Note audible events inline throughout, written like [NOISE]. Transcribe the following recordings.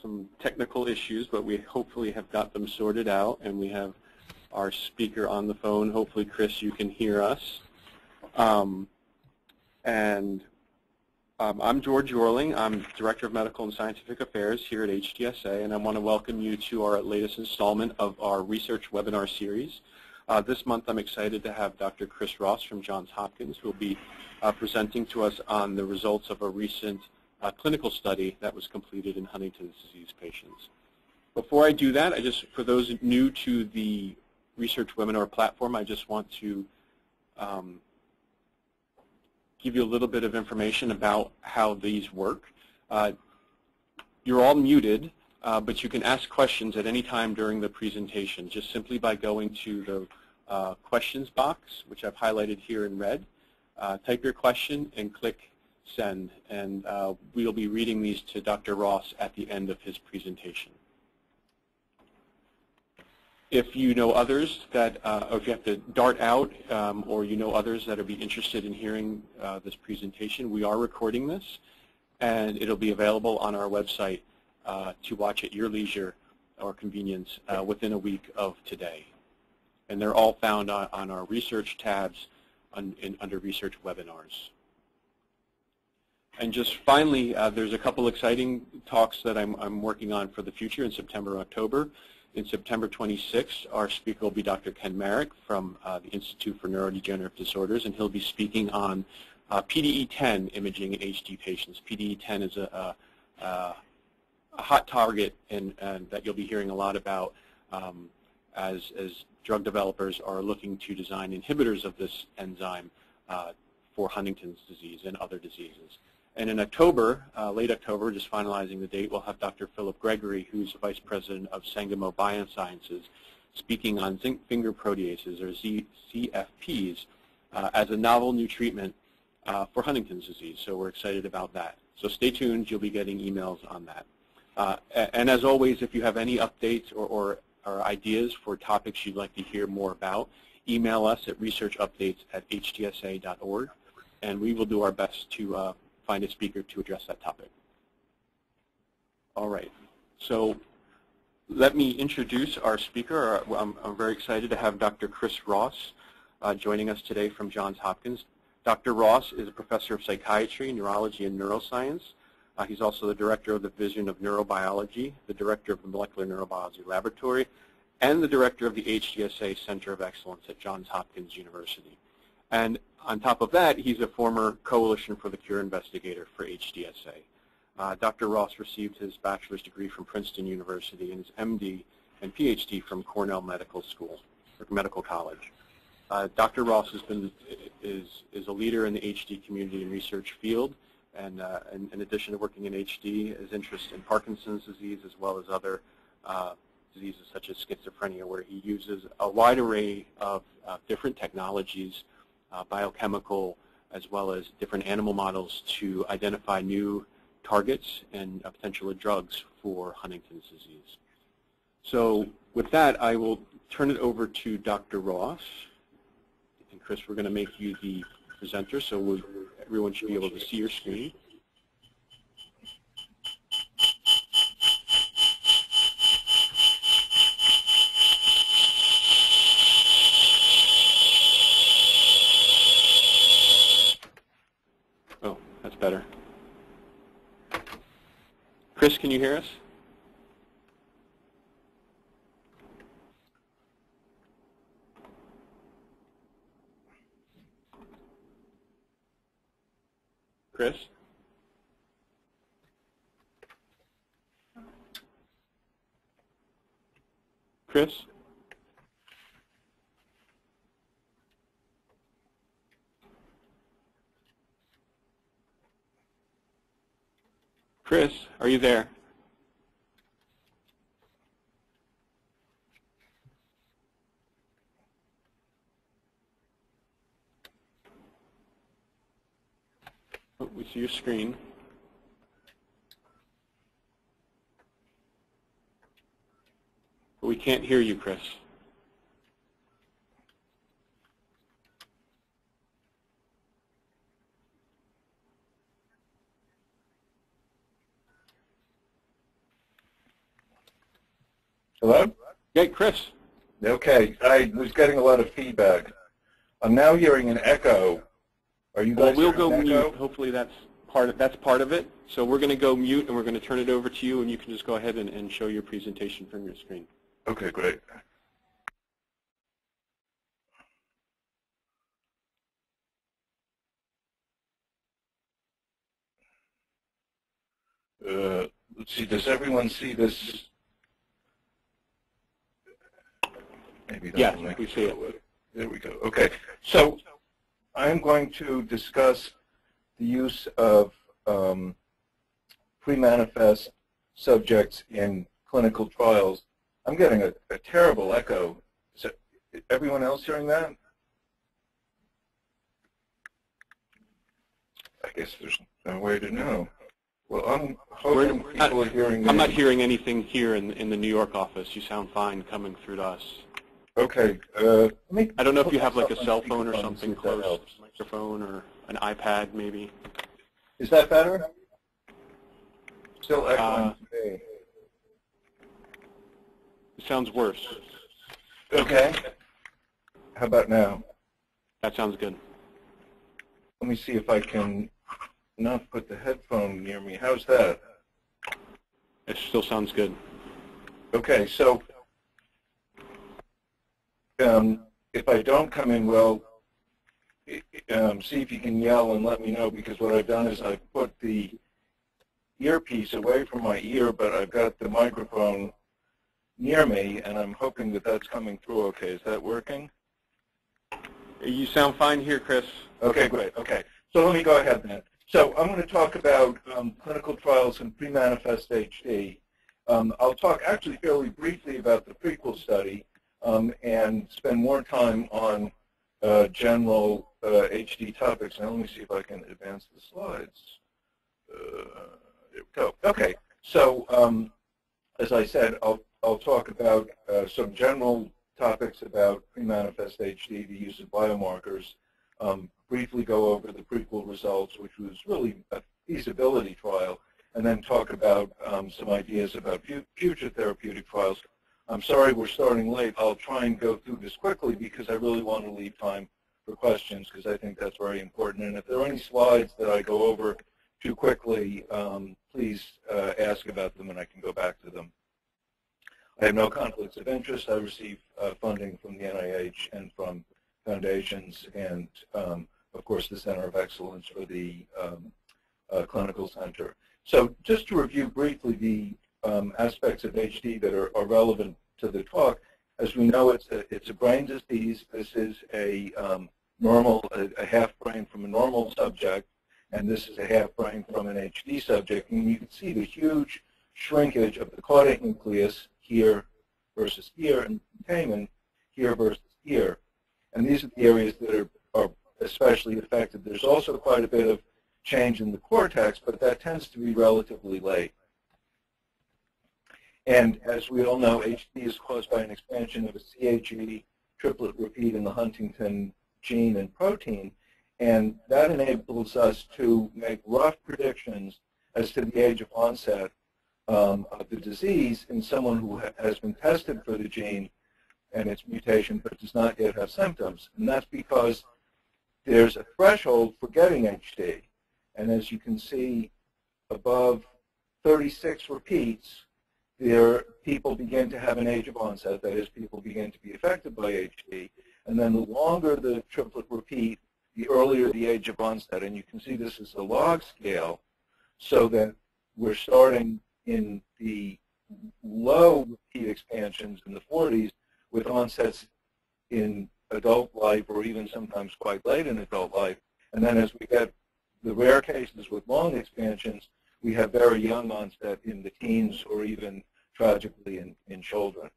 some technical issues, but we hopefully have got them sorted out, and we have our speaker on the phone. Hopefully, Chris, you can hear us. Um, and um, I'm George Yohrling. I'm Director of Medical and Scientific Affairs here at HDSA, and I want to welcome you to our latest installment of our research webinar series. Uh, this month, I'm excited to have Dr. Chris Ross from Johns Hopkins, who will be uh, presenting to us on the results of a recent uh, clinical study that was completed in Huntington's disease patients. Before I do that, I just, for those new to the research webinar platform, I just want to um, give you a little bit of information about how these work. Uh, you're all muted, uh, but you can ask questions at any time during the presentation just simply by going to the uh, questions box, which I've highlighted here in red. Uh, type your question and click send, and uh, we'll be reading these to Dr. Ross at the end of his presentation. If you know others that, uh, or if you have to dart out, um, or you know others that would be interested in hearing uh, this presentation, we are recording this, and it'll be available on our website uh, to watch at your leisure or convenience uh, within a week of today. And they're all found on, on our research tabs in, under research webinars. And just finally, uh, there's a couple exciting talks that I'm, I'm, working on for the future in September, October. In September 26th, our speaker will be Dr. Ken Marek from uh, the Institute for Neurodegenerative Disorders, and he'll be speaking on uh, PDE10 imaging in HD patients. PDE10 is a, a, a hot target and, and, that you'll be hearing a lot about um, as, as drug developers are looking to design inhibitors of this enzyme uh, for Huntington's disease and other diseases. And in October, uh, late October, just finalizing the date, we'll have Dr. Philip Gregory, who's the Vice President of Sangamo Biosciences, speaking on zinc finger proteases, or Z CFPs, uh, as a novel new treatment uh, for Huntington's disease. So we're excited about that. So stay tuned. You'll be getting emails on that. Uh, and as always, if you have any updates or, or, or ideas for topics you'd like to hear more about, email us at researchupdates at hdsa.org, and we will do our best to uh, find a speaker to address that topic. All right. So let me introduce our speaker. I'm, I'm very excited to have Dr. Chris Ross uh, joining us today from Johns Hopkins. Dr. Ross is a professor of psychiatry, neurology, and neuroscience. Uh, he's also the director of the Division of Neurobiology, the director of the Molecular Neurobiology Laboratory, and the director of the HDSA Center of Excellence at Johns Hopkins University. And on top of that, he's a former Coalition for the Cure investigator for HDSA. Uh, Dr. Ross received his bachelor's degree from Princeton University and his MD and PhD from Cornell Medical School, or Medical College. Uh, Dr. Ross has been is is a leader in the HD community and research field, and, uh, and in addition to working in HD, his interest in Parkinson's disease as well as other uh, diseases such as schizophrenia, where he uses a wide array of uh, different technologies uh, biochemical as well as different animal models to identify new targets and uh, potential drugs for Huntington's disease. So with that, I will turn it over to Dr. Ross. And Chris, we're going to make you the presenter, so we'll, everyone should be able to see your screen. Chris, can you hear us? Chris? Chris? Chris, are you there? Oh, we see your screen. But we can't hear you, Chris. Hello? Hey, Chris. Okay, I was getting a lot of feedback. I'm now hearing an echo. Are you Well, guys we'll go mute. echo? Hopefully that's part of, that's part of it. So we're going to go mute, and we're going to turn it over to you, and you can just go ahead and, and show your presentation from your screen. Okay, great. Uh, let's see, does everyone see this? Maybe Yes, we see it. There we go. Okay, so I'm going to discuss the use of um, pre-manifest subjects in clinical trials. I'm getting a, a terrible echo. Is it, everyone else hearing that? I guess there's no way to know. Well, I'm hoping We're not- people are hearing I'm me. not hearing anything here in, in the New York office. You sound fine coming through to us. Okay. Uh, me I don't know if you have like a cell phone or something see if that close, microphone or an iPad maybe. Is that better? Still echoing Uh, to. It sounds worse. Okay. How about now? That sounds good. Let me see if I can not put the headphone near me. How's that? It still sounds good. Okay, so um, if I don't come in well, um, see if you can yell and let me know because what I've done is I've put the earpiece away from my ear, but I've got the microphone near me, and I'm hoping that that's coming through okay. Is that working? You sound fine here, Chris. Okay, great. Okay. So let me go ahead then. So I'm going to talk about um, clinical trials in pre-manifest HD. Um, I'll talk actually fairly briefly about the prequel study um, and spend more time on uh, general uh, HD topics. Now let me see if I can advance the slides. Uh, we go. Okay. So um, as I said, I'll, I'll talk about uh, some general topics about pre-manifest HD, the use of biomarkers, um, briefly go over the prequel results, which was really a feasibility trial, and then talk about um, some ideas about future therapeutic trials. I'm sorry we're starting late. I'll try and go through this quickly because I really want to leave time for questions because I think that's very important. And if there are any slides that I go over too quickly, um, please uh, ask about them and I can go back to them. I have no conflicts of interest. I receive uh, funding from the NIH and from foundations and, um, of course, the Center of Excellence for the um, uh, Clinical Center. So just to review briefly the um, aspects of HD that are, are relevant to the talk, as we know, it's a, it's a brain disease. This is a um, normal, a, a half brain from a normal subject, and this is a half brain from an HD subject. And you can see the huge shrinkage of the caudate nucleus here versus here, and putamen here versus here. And these are the areas that are, are especially affected. There's also quite a bit of change in the cortex, but that tends to be relatively late. And as we all know, HD is caused by an expansion of a CAG triplet repeat in the Huntington gene and protein, and that enables us to make rough predictions as to the age of onset um, of the disease in someone who ha has been tested for the gene and its mutation but does not yet have symptoms. And that's because there's a threshold for getting HD. And as you can see above 36 repeats, there people begin to have an age of onset, that is, people begin to be affected by HD. And then the longer the triplet repeat, the earlier the age of onset. And you can see this is a log scale, so that we're starting in the low repeat expansions in the 40s with onsets in adult life or even sometimes quite late in adult life. And then as we get the rare cases with long expansions, we have very young onset in the teens or even tragically in, in children.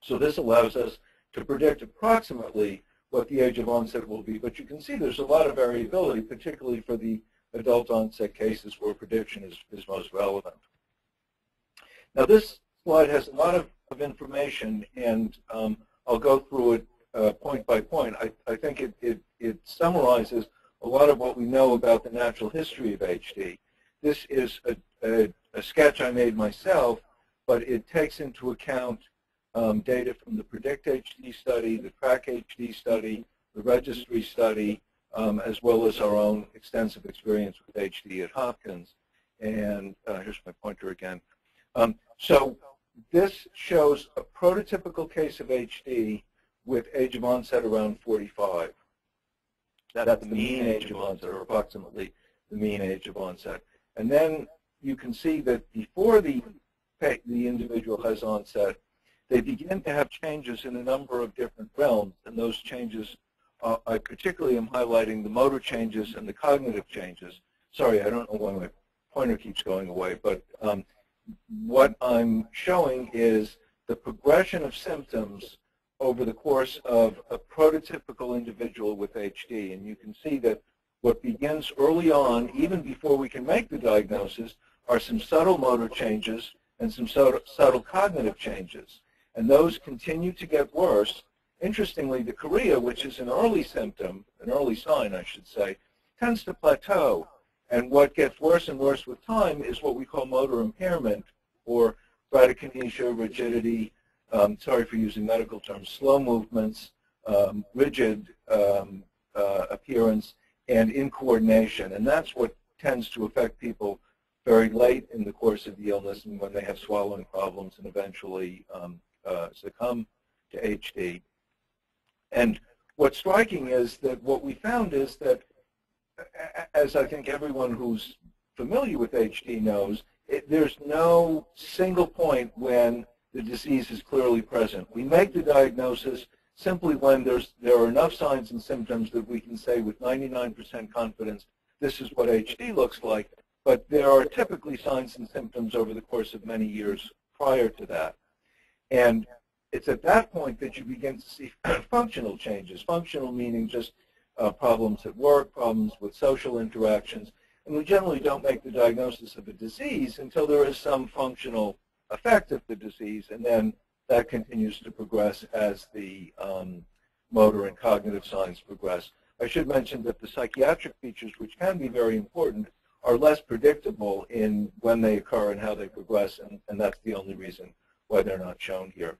So this allows us to predict approximately what the age of onset will be, but you can see there's a lot of variability, particularly for the adult onset cases where prediction is, is most relevant. Now this slide has a lot of, of information, and um, I'll go through it uh, point by point. I, I think it, it, it summarizes a lot of what we know about the natural history of HD. This is a, a, a sketch I made myself but it takes into account um, data from the Predict HD study, the Track HD study, the registry study, um, as well as our own extensive experience with HD at Hopkins. And uh, here's my pointer again. Um, so this shows a prototypical case of HD with age of onset around 45. That's the mean age of onset, or approximately the mean age of onset. And then you can see that before the, the individual has onset, they begin to have changes in a number of different realms, and those changes, uh, I particularly am highlighting the motor changes and the cognitive changes. Sorry, I don't know why my pointer keeps going away, but um, what I'm showing is the progression of symptoms over the course of a prototypical individual with HD. And you can see that what begins early on, even before we can make the diagnosis, are some subtle motor changes and some subtle cognitive changes. And those continue to get worse. Interestingly, the chorea, which is an early symptom, an early sign, I should say, tends to plateau. And what gets worse and worse with time is what we call motor impairment, or bradykinesia, rigidity, um, sorry for using medical terms, slow movements, um, rigid um, uh, appearance, and in coordination. And that's what tends to affect people very late in the course of the illness and when they have swallowing problems and eventually um, uh, succumb to HD. And what's striking is that what we found is that, as I think everyone who's familiar with HD knows, it, there's no single point when the disease is clearly present. We make the diagnosis simply when there's, there are enough signs and symptoms that we can say with 99% confidence this is what HD looks like, but there are typically signs and symptoms over the course of many years prior to that. And it's at that point that you begin to see [COUGHS] functional changes, functional meaning just uh, problems at work, problems with social interactions, and we generally don't make the diagnosis of a disease until there is some functional effect of the disease, and then that continues to progress as the um, motor and cognitive signs progress. I should mention that the psychiatric features, which can be very important, are less predictable in when they occur and how they progress, and, and that's the only reason why they're not shown here.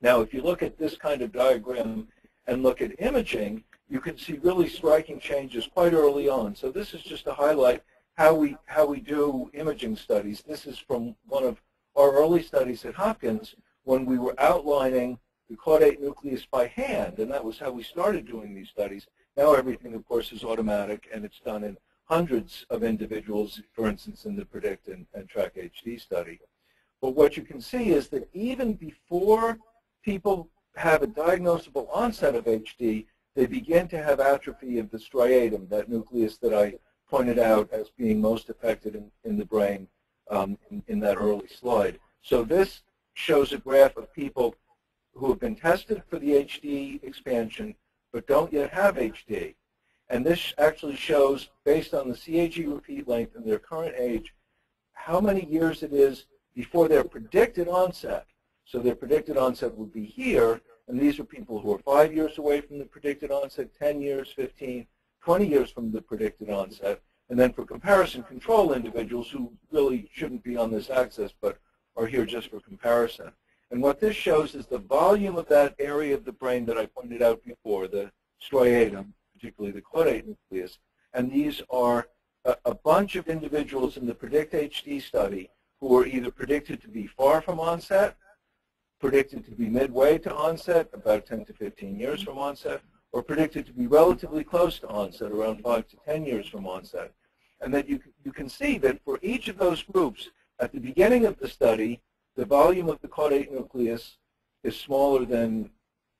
Now, if you look at this kind of diagram and look at imaging, you can see really striking changes quite early on. So this is just to highlight how we, how we do imaging studies. This is from one of our early studies at Hopkins when we were outlining the caudate nucleus by hand, and that was how we started doing these studies. Now everything, of course, is automatic, and it's done in hundreds of individuals, for instance, in the PREDICT and, and TRACK HD study. But what you can see is that even before people have a diagnosable onset of HD, they begin to have atrophy of the striatum, that nucleus that I pointed out as being most affected in, in the brain um, in, in that early slide. So this shows a graph of people who have been tested for the HD expansion but don't yet have HD. And this actually shows, based on the CAG repeat length and their current age, how many years it is before their predicted onset. So their predicted onset would be here, and these are people who are five years away from the predicted onset, 10 years, 15, 20 years from the predicted onset. And then for comparison control individuals who really shouldn't be on this axis but are here just for comparison. And what this shows is the volume of that area of the brain that I pointed out before, the striatum, particularly the caudate nucleus. And these are a, a bunch of individuals in the PREDICT HD study who were either predicted to be far from onset, predicted to be midway to onset, about 10 to 15 years from onset, or predicted to be relatively close to onset, around 5 to 10 years from onset. And that you, you can see that for each of those groups, at the beginning of the study, the volume of the caudate nucleus is smaller than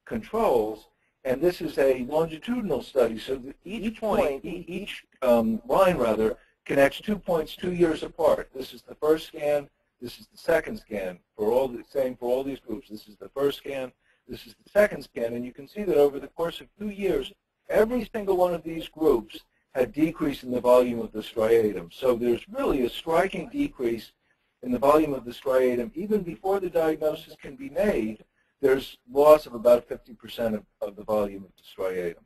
controls, and this is a longitudinal study, so each point, each um, line rather, connects two points two years apart. This is the first scan, this is the second scan. For all the same for all these groups, this is the first scan, this is the second scan, and you can see that over the course of two years, every single one of these groups had decrease in the volume of the striatum. So there's really a striking decrease in the volume of the striatum. Even before the diagnosis can be made, there's loss of about 50% of, of the volume of the striatum.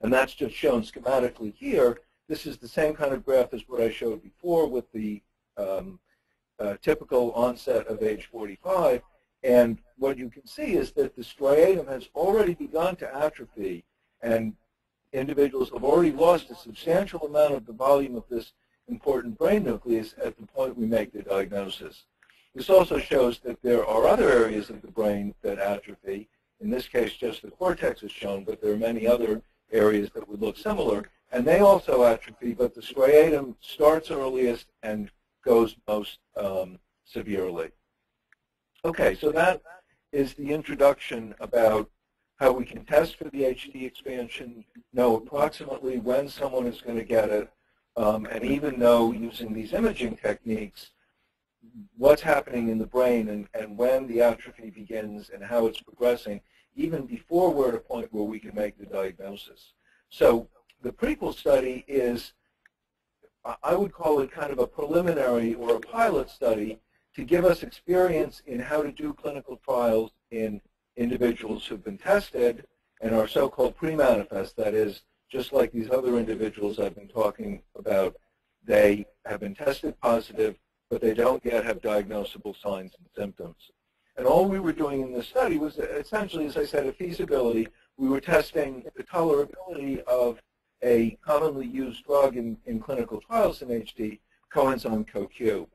And that's just shown schematically here. This is the same kind of graph as what I showed before with the um, uh, typical onset of age 45. And what you can see is that the striatum has already begun to atrophy, and individuals have already lost a substantial amount of the volume of this important brain nucleus at the point we make the diagnosis. This also shows that there are other areas of the brain that atrophy. In this case, just the cortex is shown, but there are many other areas that would look similar. And they also atrophy, but the striatum starts earliest and goes most um, severely. Okay, so that is the introduction about how we can test for the HD expansion, know approximately when someone is going to get it, um, and even though using these imaging techniques what's happening in the brain and, and when the atrophy begins and how it's progressing, even before we're at a point where we can make the diagnosis. So the prequel study is, I would call it kind of a preliminary or a pilot study to give us experience in how to do clinical trials in individuals who've been tested and are so-called pre-manifest, that is, just like these other individuals I've been talking about, they have been tested positive, but they don't yet have diagnosable signs and symptoms. And all we were doing in this study was essentially, as I said, a feasibility. We were testing the tolerability of a commonly used drug in, in clinical trials in HD, coenzyme CoQ.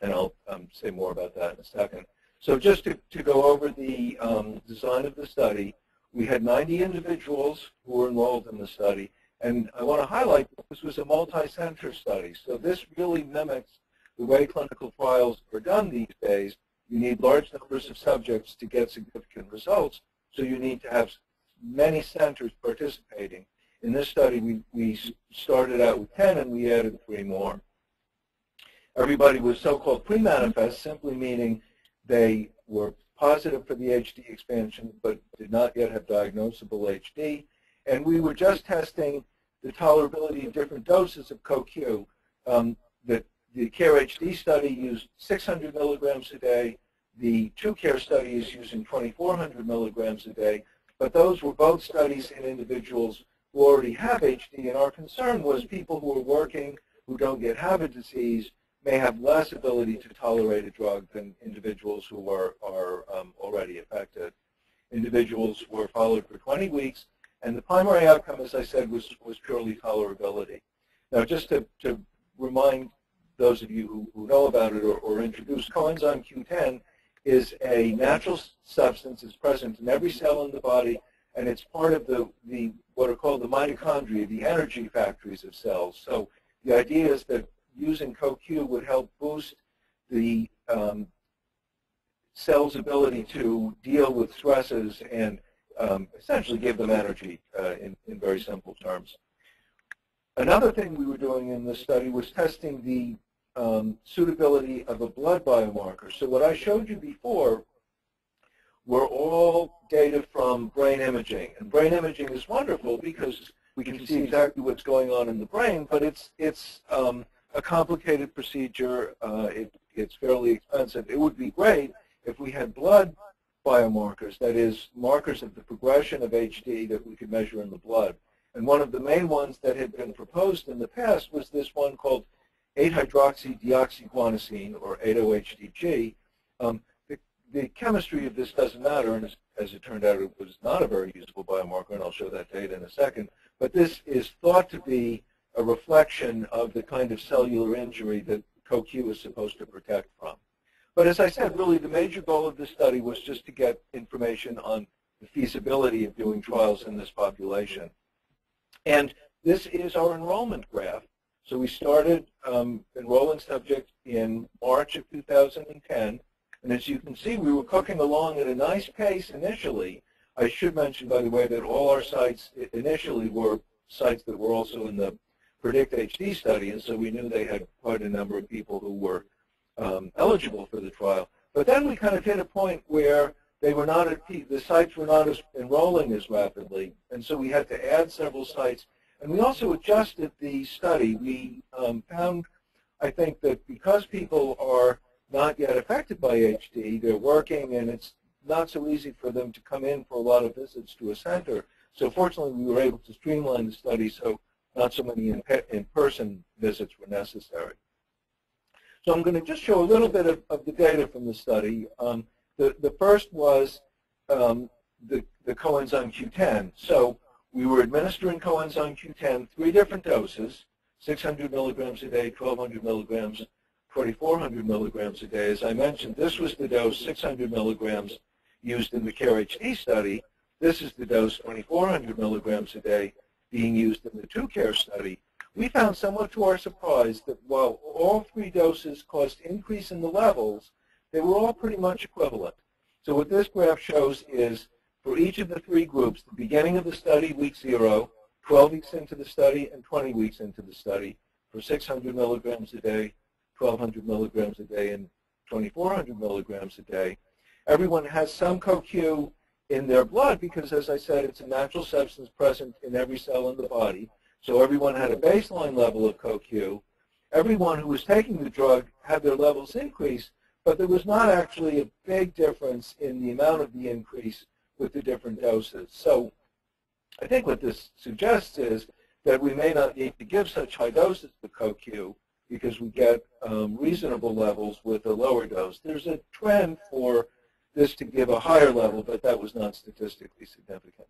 And I'll um, say more about that in a second. So just to, to go over the um, design of the study, we had 90 individuals who were enrolled in the study. And I want to highlight this was a multi-center study. So this really mimics the way clinical trials are done these days. You need large numbers of subjects to get significant results. So you need to have many centers participating. In this study, we, we started out with 10 and we added three more. Everybody was so-called pre-manifest, simply meaning they were positive for the HD expansion, but did not yet have diagnosable HD. And we were just testing the tolerability of different doses of CoQ. Um, the, the CARE HD study used 600 milligrams a day. The 2CARE study is using 2,400 milligrams a day. But those were both studies in individuals who already have HD. And our concern was people who are working who don't yet have a disease may have less ability to tolerate a drug than individuals who are, are um, already affected. Individuals were followed for 20 weeks, and the primary outcome, as I said, was, was purely tolerability. Now, just to, to remind those of you who, who know about it or, or introduce, coenzyme Q10 is a natural substance. It's present in every cell in the body, and it's part of the, the what are called the mitochondria, the energy factories of cells. So the idea is that using CoQ would help boost the um, cell's ability to deal with stresses and um, essentially give them energy uh, in, in very simple terms. Another thing we were doing in this study was testing the um, suitability of a blood biomarker. So what I showed you before were all data from brain imaging. And brain imaging is wonderful because we can see exactly what's going on in the brain, but it's, it's um, a complicated procedure. Uh, it, it's fairly expensive. It would be great if we had blood biomarkers, that is, markers of the progression of HD that we could measure in the blood. And one of the main ones that had been proposed in the past was this one called 8-hydroxydeoxyguanosine, or 8-OHDG. Um, the, the, chemistry of this doesn't matter, and as, as it turned out, it was not a very usable biomarker, and I'll show that data in a second. But this is thought to be a reflection of the kind of cellular injury that CoQ is supposed to protect from. But as I said, really the major goal of this study was just to get information on the feasibility of doing trials in this population. And this is our enrollment graph. So we started um, enrolling subjects in March of 2010. And as you can see, we were cooking along at a nice pace initially. I should mention, by the way, that all our sites initially were sites that were also in the Predict HD study, and so we knew they had quite a number of people who were um, eligible for the trial. But then we kind of hit a point where they were not at. The sites were not as enrolling as rapidly, and so we had to add several sites. And we also adjusted the study. We um, found, I think, that because people are not yet affected by HD, they're working, and it's not so easy for them to come in for a lot of visits to a center. So fortunately, we were able to streamline the study so not so many in-person visits were necessary. So I'm going to just show a little bit of, of the data from the study. Um, the, the first was um, the, the coenzyme Q10. So we were administering coenzyme Q10 three different doses, 600 milligrams a day, 1200 milligrams, 2400 milligrams a day. As I mentioned, this was the dose 600 milligrams used in the CARE-HD study. This is the dose 2400 milligrams a day being used in the 2CARE study. We found somewhat to our surprise that while all three doses caused increase in the levels, they were all pretty much equivalent. So what this graph shows is for each of the three groups, the beginning of the study, week zero, 12 weeks into the study, and 20 weeks into the study, for 600 milligrams a day, 1,200 milligrams a day, and 2,400 milligrams a day. Everyone has some CoQ in their blood because, as I said, it's a natural substance present in every cell in the body. So everyone had a baseline level of CoQ. Everyone who was taking the drug had their levels increase, but there was not actually a big difference in the amount of the increase with the different doses. So I think what this suggests is that we may not need to give such high doses of CoQ because we get um, reasonable levels with a lower dose. There's a trend for this to give a higher level, but that was not statistically significant.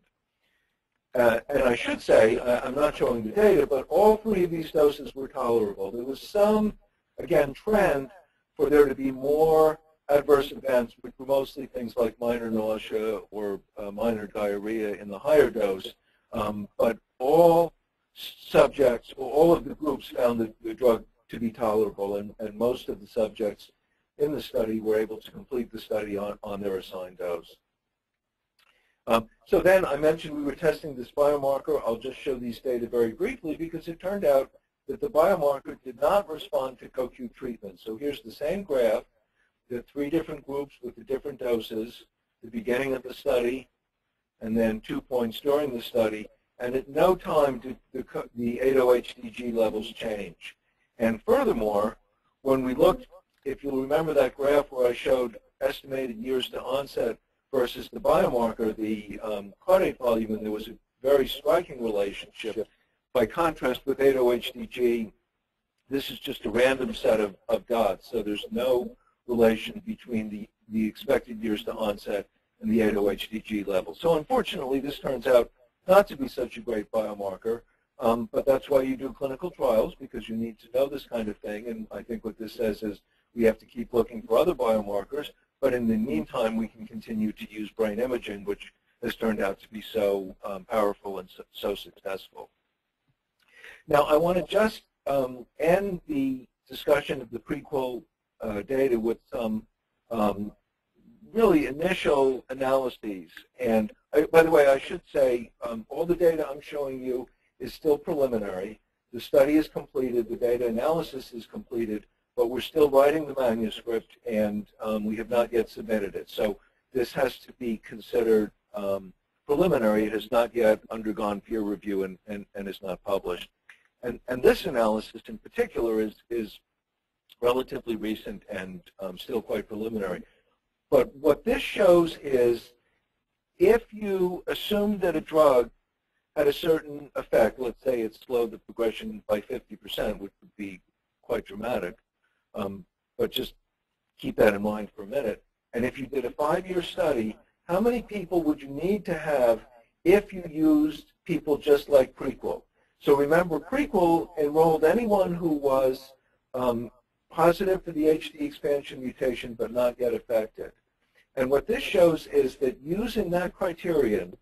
Uh, and I should say, I'm not showing the data, but all three of these doses were tolerable. There was some, again, trend for there to be more adverse events, which were mostly things like minor nausea or uh, minor diarrhea in the higher dose. Um, but all subjects, all of the groups found the, the drug to be tolerable, and, and most of the subjects in the study were able to complete the study on, on their assigned dose. Um, so then I mentioned we were testing this biomarker. I'll just show these data very briefly because it turned out that the biomarker did not respond to CoQ treatment. So here's the same graph the three different groups with the different doses, the beginning of the study, and then two points during the study, and at no time did the, the 8-OHDG levels change. And furthermore, when we looked, if you'll remember that graph where I showed estimated years to onset versus the biomarker, the um, caudate volume, and there was a very striking relationship. By contrast with 8-OHDG, this is just a random set of, of dots, so there's no relation between the, the expected years to onset and the 8-OHDG level. So unfortunately, this turns out not to be such a great biomarker, um, but that's why you do clinical trials, because you need to know this kind of thing. And I think what this says is we have to keep looking for other biomarkers, but in the meantime, we can continue to use brain imaging, which has turned out to be so um, powerful and so, so, successful. Now, I want to just um, end the discussion of the prequel uh, data with some um, really initial analyses. And I, by the way, I should say um, all the data I'm showing you is still preliminary. The study is completed, the data analysis is completed, but we're still writing the manuscript and um, we have not yet submitted it. So this has to be considered um, preliminary. It has not yet undergone peer review and, and, and is not published. And, and this analysis in particular is, is relatively recent and um, still quite preliminary. But what this shows is if you assume that a drug had a certain effect, let's say it slowed the progression by 50%, which would be quite dramatic, um, but just keep that in mind for a minute. And if you did a five-year study, how many people would you need to have if you used people just like Prequel? So remember, Prequel enrolled anyone who was um, positive for the HD expansion mutation but not yet affected. And what this shows is that using that criterion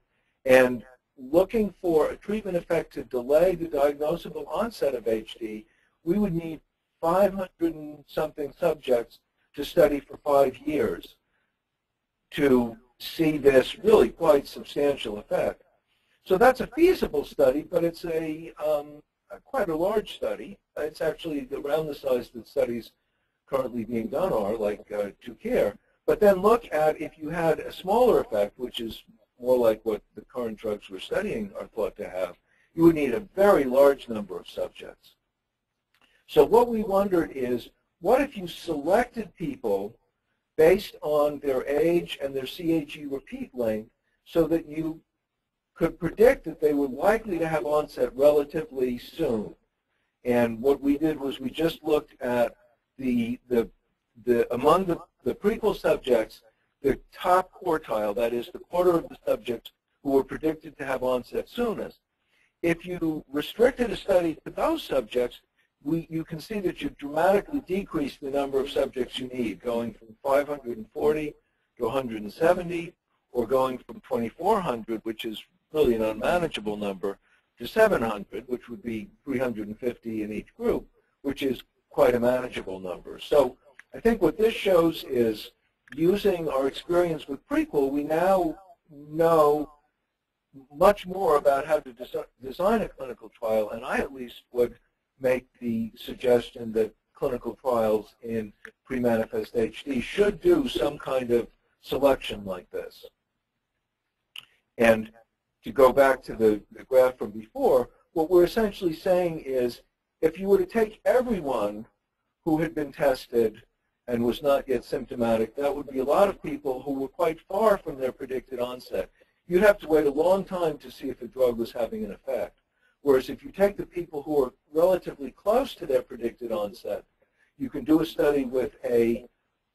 and looking for a treatment effect to delay the diagnosable onset of HD, we would need 500 and something subjects to study for five years to see this really quite substantial effect. So that's a feasible study, but it's a um, quite a large study. It's actually around the size that studies currently being done are, like uh, 2CARE. But then look at if you had a smaller effect, which is more like what the current drugs we're studying are thought to have, you would need a very large number of subjects. So what we wondered is, what if you selected people based on their age and their CAG repeat length so that you could predict that they were likely to have onset relatively soon. And what we did was we just looked at the, the, the, among the, the prequel subjects, the top quartile, that is the quarter of the subjects who were predicted to have onset soonest, if you restricted a study to those subjects, we, you can see that you dramatically decrease the number of subjects you need, going from 540 to 170, or going from 2,400, which is really an unmanageable number, to 700, which would be 350 in each group, which is quite a manageable number. So I think what this shows is using our experience with prequel, we now know much more about how to design a clinical trial, and I at least would make the suggestion that clinical trials in pre-manifest HD should do some kind of selection like this. And to go back to the, the graph from before, what we're essentially saying is if you were to take everyone who had been tested and was not yet symptomatic, that would be a lot of people who were quite far from their predicted onset. You'd have to wait a long time to see if the drug was having an effect. Whereas if you take the people who are relatively close to their predicted onset, you can do a study with a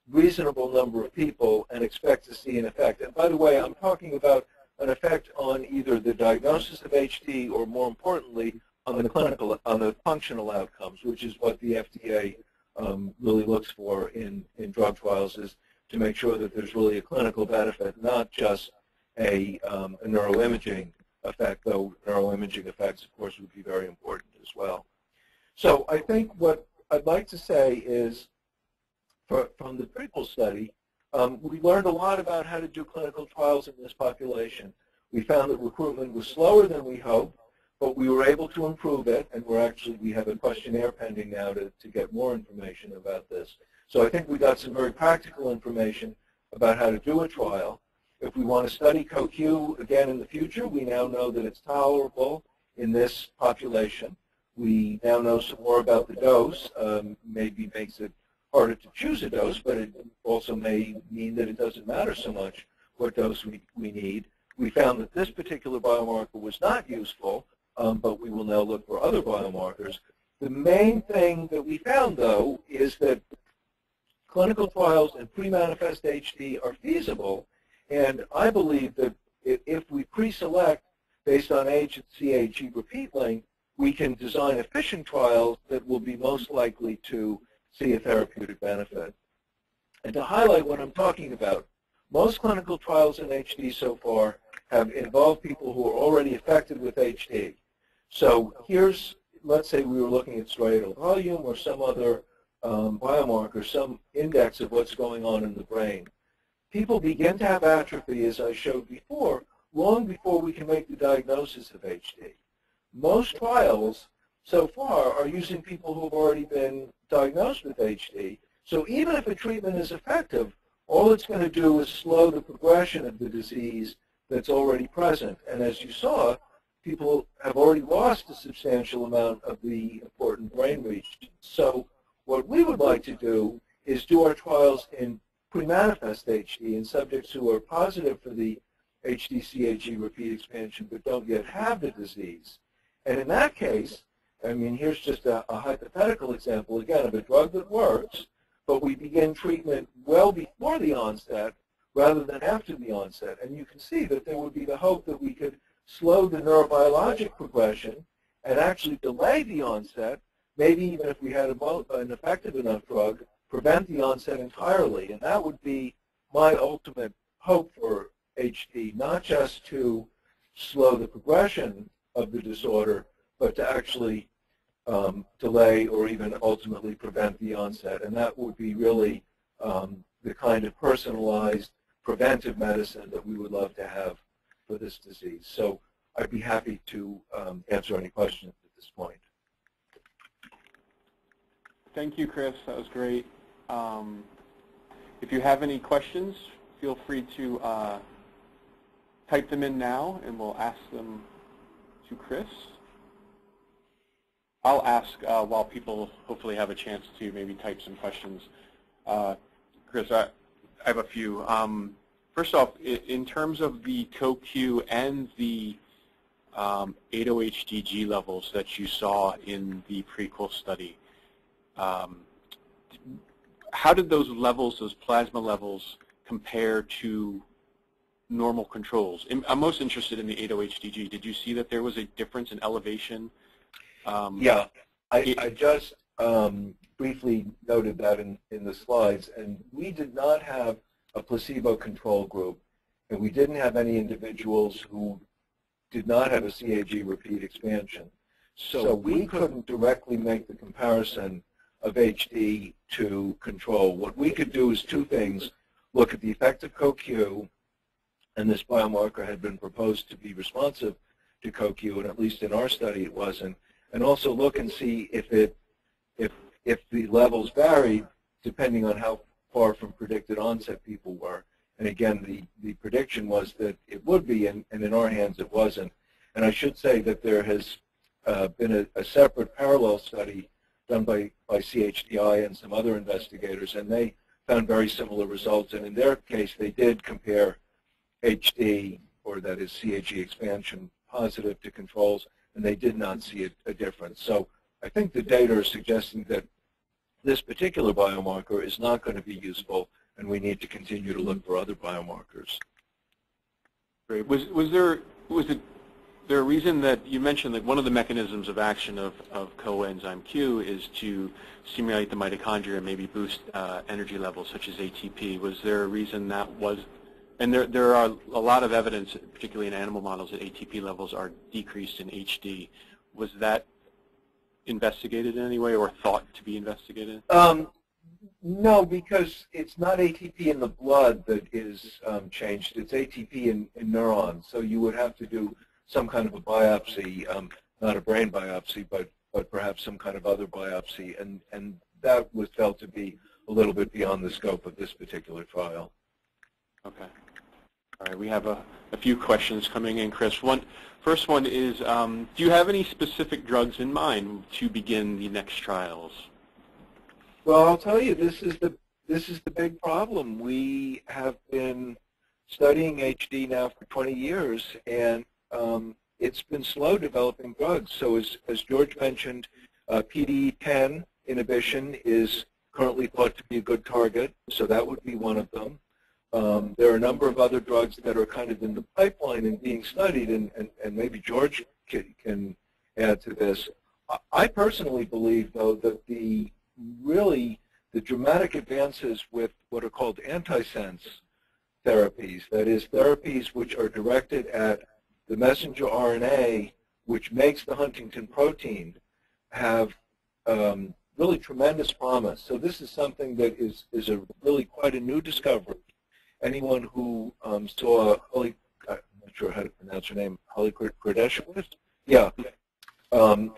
reasonable number of people and expect to see an effect. And by the way, I'm talking about an effect on either the diagnosis of HD or more importantly on the clinical, on the functional outcomes, which is what the FDA um, really looks for in, in drug trials is to make sure that there's really a clinical benefit, not just a, um, a neuroimaging effect, though neuroimaging effects, of course, would be very important as well. So I think what I'd like to say is, for, from the prequel study, um, we learned a lot about how to do clinical trials in this population. We found that recruitment was slower than we hoped, but we were able to improve it, and we're actually, we have a questionnaire pending now to, to get more information about this. So I think we got some very practical information about how to do a trial. If we want to study CoQ again in the future, we now know that it's tolerable in this population. We now know some more about the dose. Um, maybe makes it harder to choose a dose, but it also may mean that it doesn't matter so much what dose we, we need. We found that this particular biomarker was not useful, um, but we will now look for other biomarkers. The main thing that we found, though, is that clinical trials in pre-manifest HD are feasible, and I believe that if we pre-select based on age and CAG repeat length, we can design efficient trials that will be most likely to see a therapeutic benefit. And to highlight what I'm talking about, most clinical trials in HD so far have involved people who are already affected with HD. So here's, let's say we were looking at striatal volume or some other um, biomarker, some index of what's going on in the brain. People begin to have atrophy, as I showed before, long before we can make the diagnosis of HD. Most trials so far are using people who have already been diagnosed with HD. So even if a treatment is effective, all it's going to do is slow the progression of the disease that's already present. And as you saw, people have already lost a substantial amount of the important brain regions. So what we would like to do is do our trials in pre-manifest HD in subjects who are positive for the HD-CAG repeat expansion but don't yet have the disease. And in that case, I mean, here's just a, a hypothetical example, again, of a drug that works, but we begin treatment well before the onset rather than after the onset. And you can see that there would be the hope that we could slow the neurobiologic progression and actually delay the onset, maybe even if we had a, an effective enough drug, prevent the onset entirely. And that would be my ultimate hope for HD, not just to slow the progression of the disorder, but to actually um, delay or even ultimately prevent the onset. And that would be really um, the kind of personalized preventive medicine that we would love to have for this disease. So I'd be happy to um, answer any questions at this point. Thank you, Chris. That was great. Um, if you have any questions, feel free to uh, type them in now, and we'll ask them to Chris. I'll ask uh, while people hopefully have a chance to maybe type some questions. Uh, Chris, I, I, have a few. Um, first off, in terms of the CoQ and the um, 8-OHDG levels that you saw in the prequel study, um, how did those levels, those plasma levels, compare to normal controls? I'm most interested in the 8OHdG. Did you see that there was a difference in elevation? Um, Yeah, I, I just um, briefly noted that in, in the slides, and we did not have a placebo control group, and we didn't have any individuals who did not have a CAG repeat expansion. So we couldn't directly make the comparison of HD to control. What we could do is two things, look at the effect of CoQ, and this biomarker had been proposed to be responsive to CoQ, and at least in our study it wasn't, and also look and see if it if if the levels varied depending on how far from predicted onset people were. And again, the, the prediction was that it would be, and, and in our hands it wasn't. And I should say that there has uh, been a, a separate parallel study done by, by CHDI and some other investigators, and they found very similar results. And in their case, they did compare HD, or that is CAG expansion, positive to controls, and they did not see a, a difference. So I think the data are suggesting that this particular biomarker is not going to be useful, and we need to continue to look for other biomarkers. Great. Was was there was it there a reason that you mentioned that one of the mechanisms of action of, of coenzyme Q is to stimulate the mitochondria and maybe boost uh, energy levels such as ATP? Was there a reason that was, and there, there are a lot of evidence, particularly in animal models, that ATP levels are decreased in HD. Was that investigated in any way or thought to be investigated? Um, no, because it's not ATP in the blood that is um, changed. It's ATP in, in neurons. So you would have to do some kind of a biopsy, um, not a brain biopsy, but, but perhaps some kind of other biopsy. And, and that was felt to be a little bit beyond the scope of this particular trial. Okay. All right, we have a, a few questions coming in, Chris. One, first one is, um, do you have any specific drugs in mind to begin the next trials? Well, I'll tell you, this is the this is the big problem. We have been studying HD now for 20 years, and um, it's been slow developing drugs. So as, as George mentioned, uh, PDE10 inhibition is currently thought to be a good target, so that would be one of them. Um, there are a number of other drugs that are kind of in the pipeline and being studied, and, and, and maybe George can, can add to this. I- personally believe, though, that the really the dramatic advances with what are called antisense therapies, that is, therapies which are directed at the messenger RNA, which makes the Huntington protein, have um, really tremendous promise. So this is something that is, is a really quite a new discovery. Anyone who um, saw Holly, I'm not sure how to pronounce her name, Holly Kordasiewicz? Yeah. Um,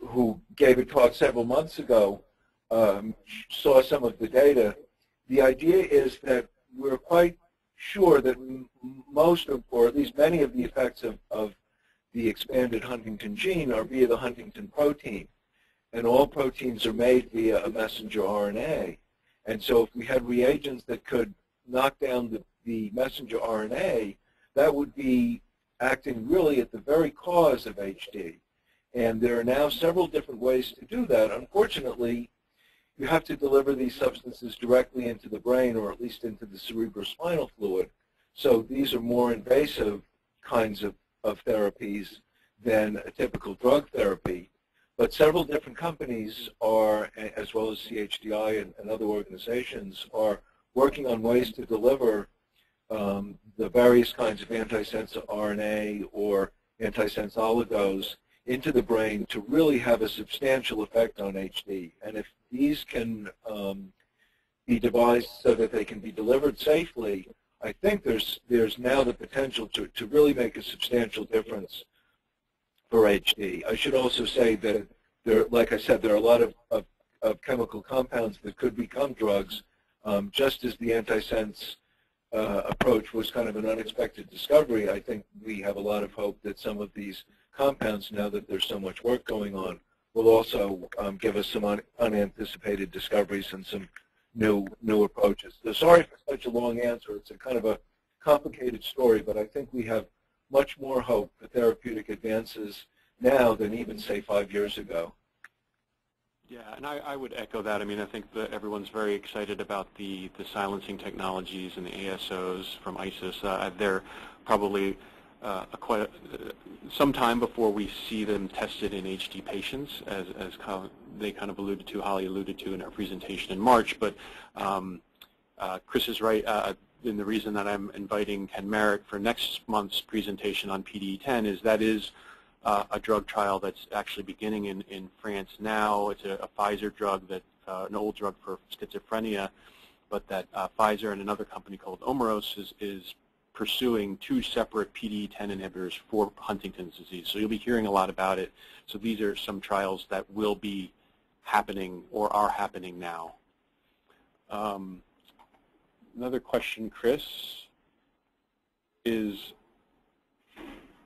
who gave a talk several months ago, um, saw some of the data. The idea is that we're quite sure that most of, or at least many of the effects of, of the expanded Huntington gene are via the Huntington protein. And all proteins are made via a messenger RNA. And so if we had reagents that could knock down the, the messenger RNA, that would be acting really at the very cause of HD. And there are now several different ways to do that. Unfortunately, you have to deliver these substances directly into the brain or at least into the cerebrospinal fluid. So these are more invasive kinds of, of therapies than a typical drug therapy. But several different companies are, as well as CHDI and, and other organizations, are working on ways to deliver um, the various kinds of antisense RNA or antisense oligos into the brain to really have a substantial effect on HD. And if these can um, be devised so that they can be delivered safely, I think there's there's now the potential to, to really make a substantial difference for HD. I should also say that there, like I said, there are a lot of, of, of chemical compounds that could become drugs, um, just as the antisense uh, approach was kind of an unexpected discovery. I think we have a lot of hope that some of these compounds, now that there's so much work going on, will also um, give us some un unanticipated discoveries and some new new approaches. So sorry for such a long answer. It's a kind of a complicated story, but I think we have much more hope for therapeutic advances now than even, say, five years ago. Yeah, and I, I would echo that. I mean, I think that everyone's very excited about the, the silencing technologies and the ASOs from ISIS. Uh, they're probably uh, a quite a, some time before we see them tested in HD patients, as, as they kind of alluded to, Holly alluded to in our presentation in March. But um, uh, Chris is right uh, in the reason that I'm inviting Ken Marek for next month's presentation on PDE10 is that is uh, a drug trial that's actually beginning in, in France now. It's a, a Pfizer drug, that uh, an old drug for schizophrenia, but that uh, Pfizer and another company called Omeros is, is pursuing two separate PDE10 inhibitors for Huntington's disease. So you'll be hearing a lot about it. So these are some trials that will be happening or are happening now. Um, another question, Chris, is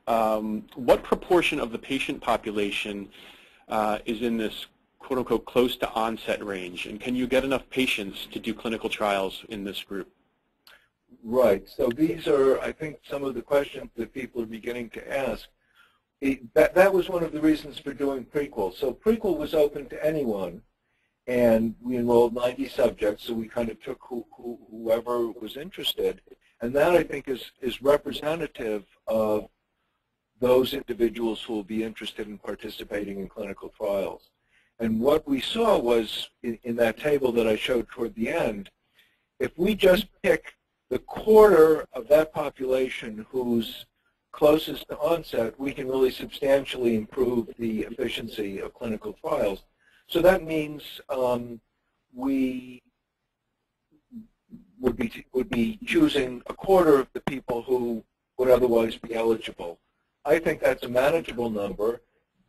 um, what proportion of the patient population uh, is in this quote-unquote close to onset range? And can you get enough patients to do clinical trials in this group? Right. So these are, I think, some of the questions that people are beginning to ask. It, that, that was one of the reasons for doing prequel. So prequel was open to anyone, and we enrolled 90 subjects, so we kind of took who, who, whoever was interested. And that, I think, is, is representative of those individuals who will be interested in participating in clinical trials. And what we saw was, in, in that table that I showed toward the end, if we just pick the quarter of that population who's closest to onset, we can really substantially improve the efficiency of clinical trials. So that means um, we would be would be choosing a quarter of the people who would otherwise be eligible. I think that's a manageable number.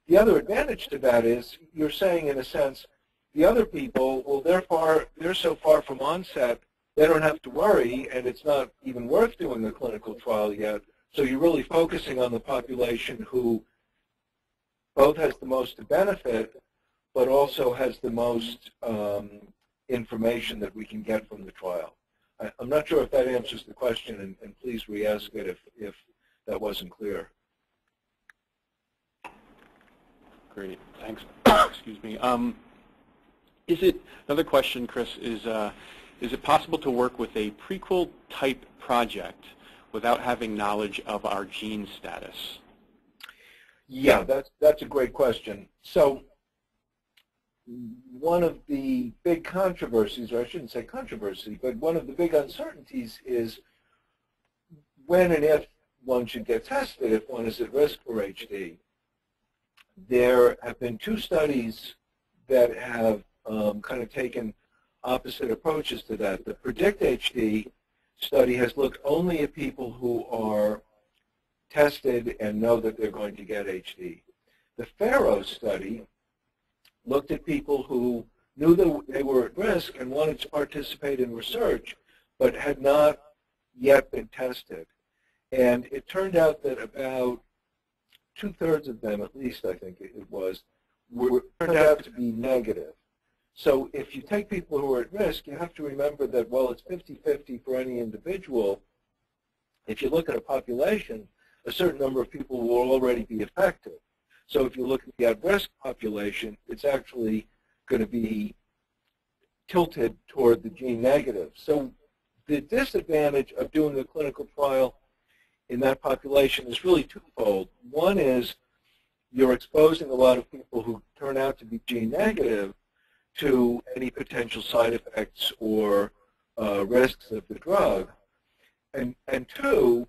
The other advantage to that is you're saying, in a sense, the other people, well, they're far, they're so far from onset, they don't have to worry, and it's not even worth doing a clinical trial yet. So you're really focusing on the population who both has the most to benefit, but also has the most um, information that we can get from the trial. I, am not sure if that answers the question, and, and please re-ask it if, if that wasn't clear. Great, thanks. [COUGHS] Excuse me. Um, is it another question, Chris? Is uh, is it possible to work with a prequel type project without having knowledge of our gene status? Yeah, that's that's a great question. So one of the big controversies, or I shouldn't say controversy, but one of the big uncertainties is when and if one should get tested if one is at risk for HD there have been two studies that have um, kind of taken opposite approaches to that. The PREDICT-HD study has looked only at people who are tested and know that they're going to get HD. The PHAROS study looked at people who knew that they were at risk and wanted to participate in research, but had not yet been tested. And it turned out that about two-thirds of them, at least I think it was, were, turned out to be negative. So if you take people who are at risk, you have to remember that while it's 50-50 for any individual, if you look at a population, a certain number of people will already be affected. So if you look at the at-risk population, it's actually going to be tilted toward the gene negative. So the disadvantage of doing a clinical trial in that population is really twofold. One is you're exposing a lot of people who turn out to be gene negative to any potential side effects or uh, risks of the drug. And, and two,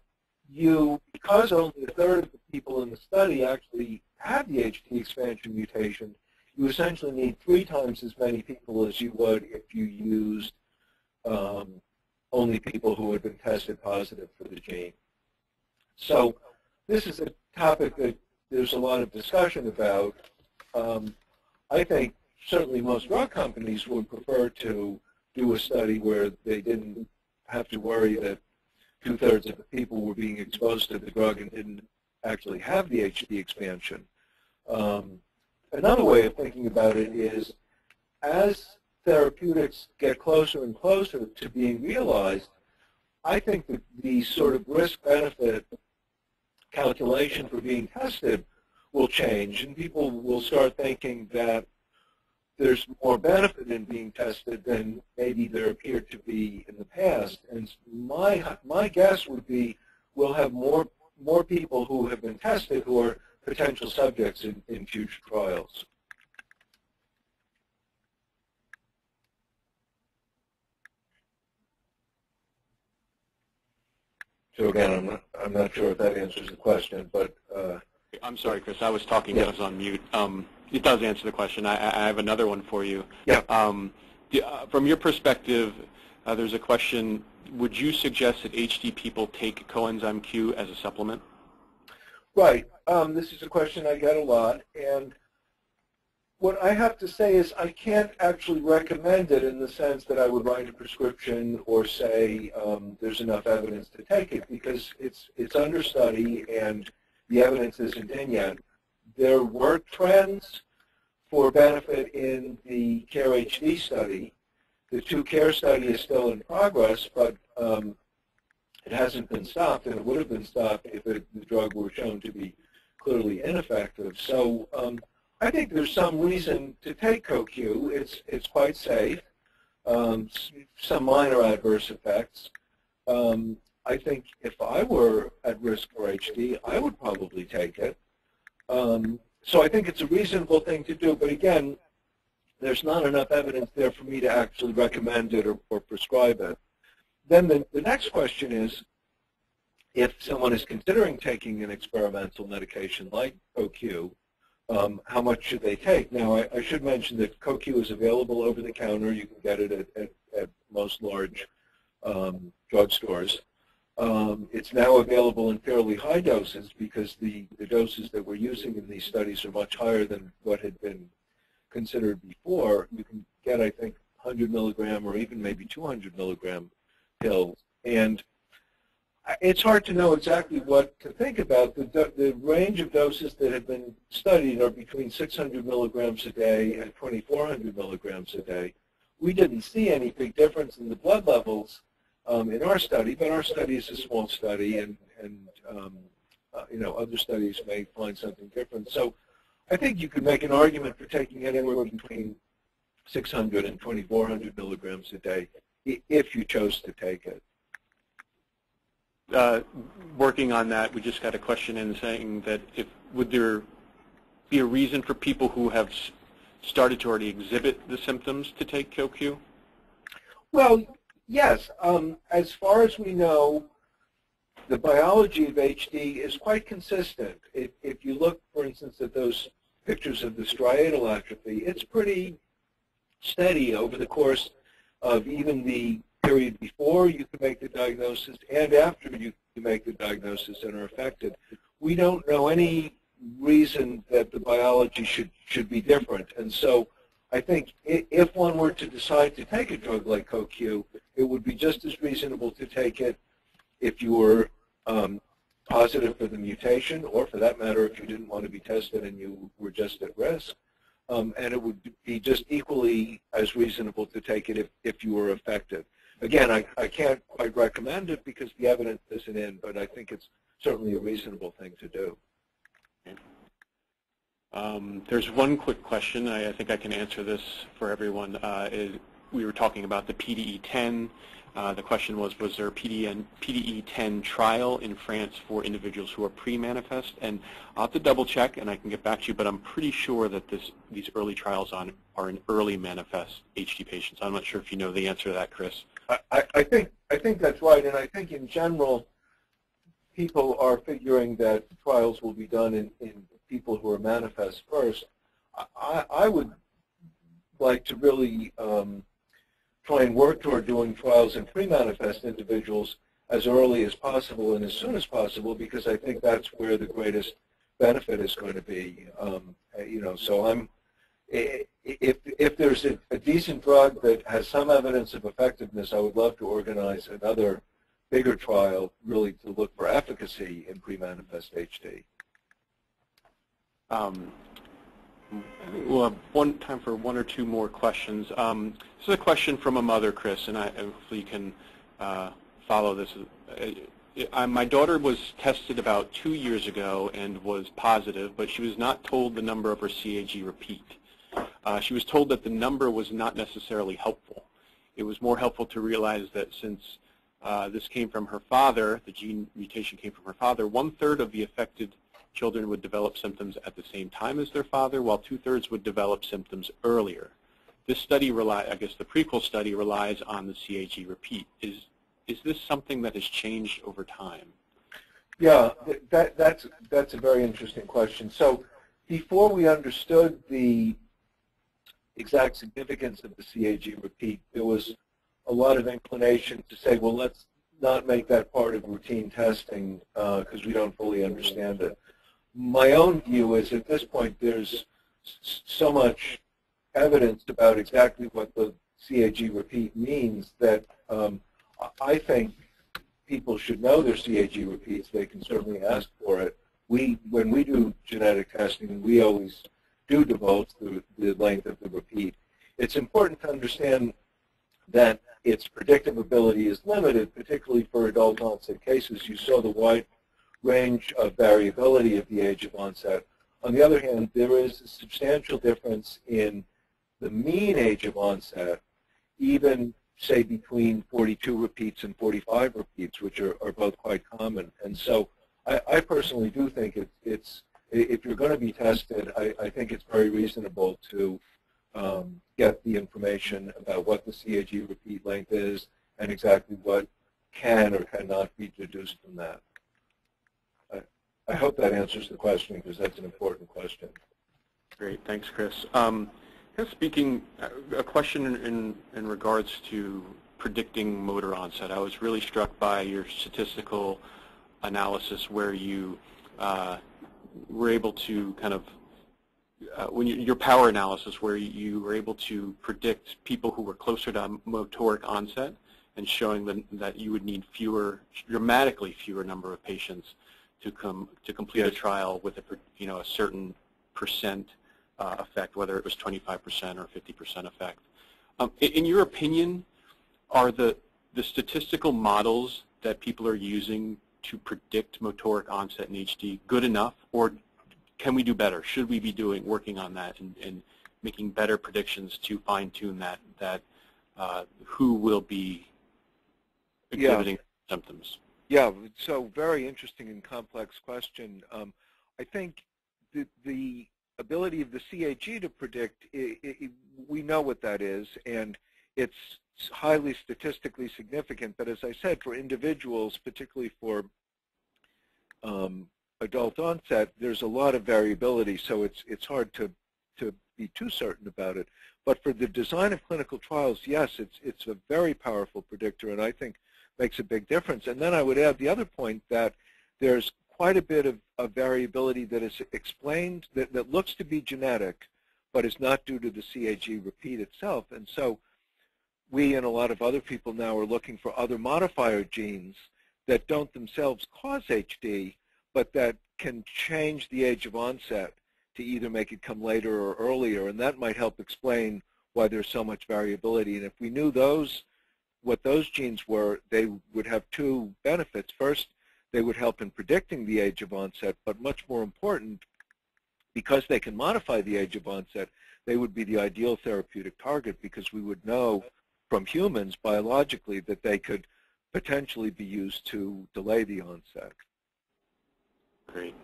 you, because only a third of the people in the study actually have the HD expansion mutation, you essentially need three times as many people as you would if you used um, only people who had been tested positive for the gene. So this is a topic that there's a lot of discussion about. Um, I think certainly most drug companies would prefer to do a study where they didn't have to worry that two-thirds of the people were being exposed to the drug and didn't actually have the HD expansion. Um, another way of thinking about it is as therapeutics get closer and closer to being realized, I think that the sort of risk-benefit calculation for being tested will change, and people will start thinking that there's more benefit in being tested than maybe there appeared to be in the past. And my my guess would be we'll have more more people who have been tested who are potential subjects in, in future trials. So again, I'm not, I'm not sure if that answers the question, but uh, I'm sorry, Chris. I was talking. Yeah. I was on mute. Um, it does answer the question. I, I have another one for you. Yeah. Um, the- uh, from your perspective, uh, there's a question. Would you suggest that HD people take coenzyme Q as a supplement? Right. Um, this is a question I get a lot, and what I have to say is I can't actually recommend it in the sense that I would write a prescription or say um, there's enough evidence to take it because it's it's under study and the evidence isn't in yet. There were trends for benefit in the CARE HD study. The 2CARE study is still in progress, but um, it hasn't been stopped, and it would have been stopped if it, the drug were shown to be clearly ineffective. So um, I think there's some reason to take CoQ. It's it's quite safe. Um, some minor adverse effects. Um, I think if I were at risk for HD, I would probably take it. Um, so I think it's a reasonable thing to do. But again, there's not enough evidence there for me to actually recommend it or, or prescribe it. Then the, the next question is, if someone is considering taking an experimental medication like CoQ, um, how much should they take? Now, I, I should mention that CoQ is available over the counter. You can get it at, at, at most large um, drugstores. Um, it's now available in fairly high doses because the, the doses that we're using in these studies are much higher than what had been considered before. You can get, I think, 100 milligram or even maybe 200 milligram pills. And it's hard to know exactly what to think about. The, the range of doses that have been studied are between 600 milligrams a day and 2,400 milligrams a day. We didn't see any big difference in the blood levels um, in our study, but our study is a small study, and, and um, uh, you know other studies may find something different. So I think you could make an argument for taking it anywhere between 600 and 2,400 milligrams a day if you chose to take it. Uh, working on that, we just got a question in saying that if would there be a reason for people who have started to already exhibit the symptoms to take CoQ? Well, yes. Um, as far as we know, the biology of HD is quite consistent. If, if you look, for instance, at those pictures of the striatal atrophy, it's pretty steady over the course of even the period before you can make the diagnosis and after you can make the diagnosis and are affected. We don't know any reason that the biology should, should be different. And so I think if one were to decide to take a drug like CoQ, it would be just as reasonable to take it if you were um, positive for the mutation, or for that matter, if you didn't want to be tested and you were just at risk. Um, and it would be just equally as reasonable to take it if, if you were affected. Again, I, I can't quite recommend it because the evidence isn't in, but I think it's certainly a reasonable thing to do. Um, there's one quick question. I, I think I can answer this for everyone. Uh, is, we were talking about the PDE-10. Uh, the question was, was there a PDN, PDE-10 trial in France for individuals who are pre-manifest? And I'll have to double check, and I can get back to you, but I'm pretty sure that this, these early trials on are in early manifest HD patients. I'm not sure if you know the answer to that, Chris. I, I- I think I think that's right, and I think in general, people are figuring that trials will be done in, in people who are manifest first. I, I would like to really um, try and work toward doing trials in pre-manifest individuals as early as possible and as soon as possible, because I think that's where the greatest benefit is going to be. Um, you know, so I'm if if there's a, a decent drug that has some evidence of effectiveness, I would love to organize another bigger trial really to look for efficacy in pre-manifest HD. Um, we'll have one time for one or two more questions. Um, this is a question from a mother, Chris, and I, hopefully you can uh, follow this. Uh, I, my daughter was tested about two years ago and was positive, but she was not told the number of her CAG repeat. uh, she was told that the number was not necessarily helpful. It was more helpful to realize that since uh, this came from her father, the gene mutation came from her father, one-third of the affected children would develop symptoms at the same time as their father, while two-thirds would develop symptoms earlier. This study, I guess the prequel study, relies on the CAG repeat. Is, is this something that has changed over time? Yeah, that, that's, that's a very interesting question. So before we understood the exact significance of the CAG repeat, there was a lot of inclination to say, well, let's not make that part of routine testing because uh, we don't fully understand it. My own view is at this point there's so much evidence about exactly what the CAG repeat means that um, I think people should know their CAG repeats. They can certainly ask for it. We, when we do genetic testing, we always do divulge the, the length of the repeat. It's important to understand that its predictive ability is limited, particularly for adult onset cases. You saw the wide range of variability of the age of onset. On the other hand, there is a substantial difference in the mean age of onset, even say between 42 repeats and 45 repeats, which are, are both quite common. And so I, I personally do think it, it's, if you're going to be tested, I, I think it's very reasonable to um, get the information about what the CAG repeat length is and exactly what can or cannot be deduced from that. I, I hope that answers the question because that's an important question. Great. Thanks, Chris. Um, speaking, uh, a question in, in, in regards to predicting motor onset. I was really struck by your statistical analysis where you uh, were able to kind of uh, when you, your power analysis where you were able to predict people who were closer to motoric onset and showing them that you would need fewer, dramatically fewer number of patients to come to complete yes. a trial with a you know a certain percent uh, effect, whether it was 25% or 50% effect. Um, in, in your opinion, are the the statistical models that people are using to predict motoric onset in HD good enough, or can we do better? Should we be doing working on that and, and making better predictions to fine tune that that uh, who will be exhibiting yeah. symptoms? Yeah, so very interesting and complex question. Um, I think the, the ability of the CAG to predict, it, it, we know what that is, and it's highly statistically significant. But as I said, for individuals, particularly for um, adult onset, there's a lot of variability, so it's it's hard to to be too certain about it. But for the design of clinical trials, yes, it's it's a very powerful predictor, and I think makes a big difference. And then I would add the other point that there's quite a bit of, of variability that is explained that, that looks to be genetic, but is not due to the CAG repeat itself. And so we and a lot of other people now are looking for other modifier genes that don't themselves cause HD, but that can change the age of onset to either make it come later or earlier, and that might help explain why there's so much variability. And if we knew those, what those genes were, they would have two benefits. First, they would help in predicting the age of onset, but much more important, because they can modify the age of onset, they would be the ideal therapeutic target because we would know from humans biologically that they could potentially be used to delay the onset. Great.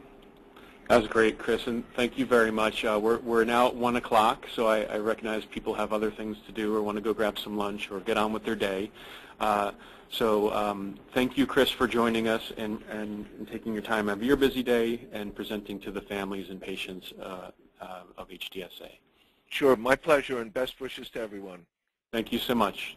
That was great, Chris, and thank you very much. Uh, we're, we're now at 1 o'clock, so I, I, recognize people have other things to do or want to go grab some lunch or get on with their day. Uh, so um, thank you, Chris, for joining us and, and, taking your time out of your busy day and presenting to the families and patients uh, uh of HDSA. Sure, my pleasure, and best wishes to everyone. Thank you so much.